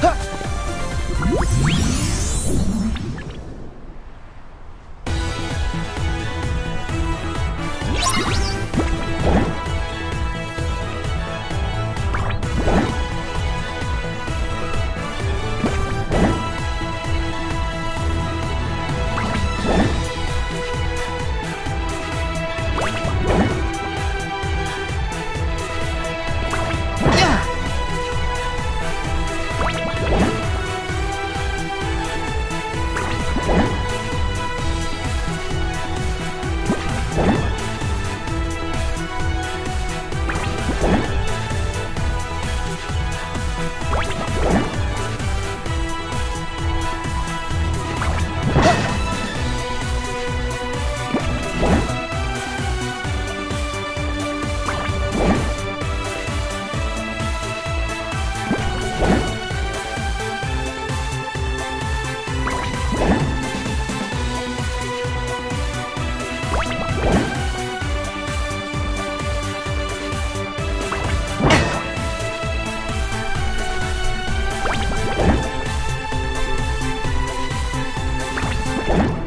はっ Yeah.